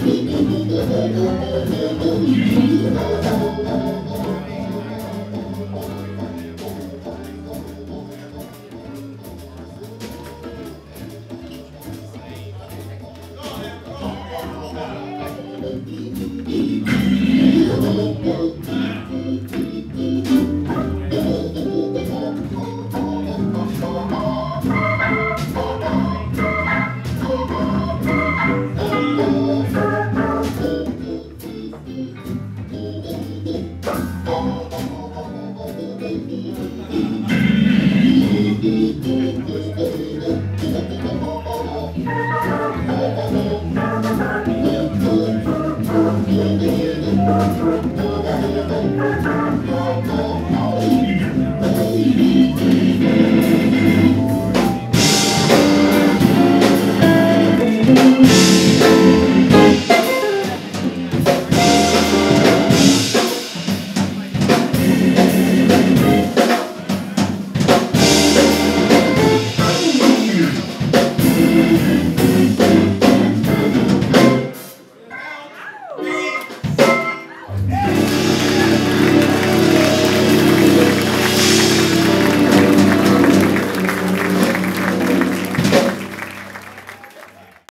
Thank